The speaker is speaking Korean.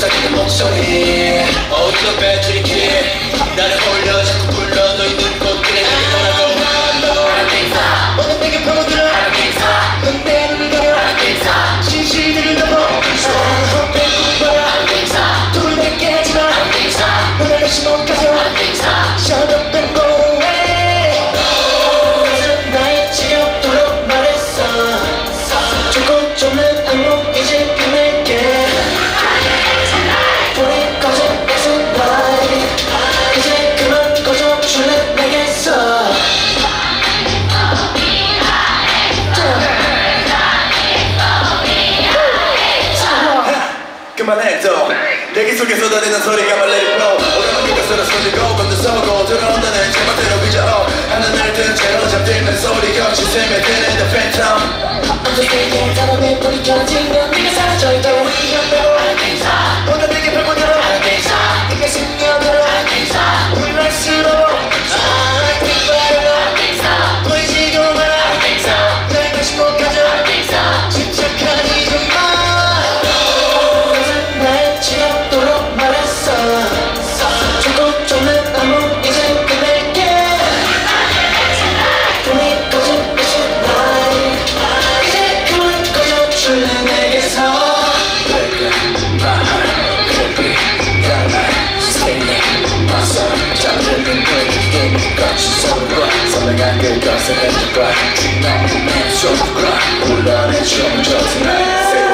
속삭이는 목소리. 어디서 배트리키 나를 홀려 그만해 또 내기 속에 쏟아내는 소리가 말 let it blow 오랜만 곁가서로 손들고 건드서고 들어온다는 제멋대로 빚어 하는 날든 채로 잠들면 소리가 시샘에 드는 the phantom. 언제든지 사람의 불이 켜지면 네가 사라져도 위험 그 같이 서로가 선명한 그것을 해줄까 너의 소리가 물러내 춤을 춰 tonight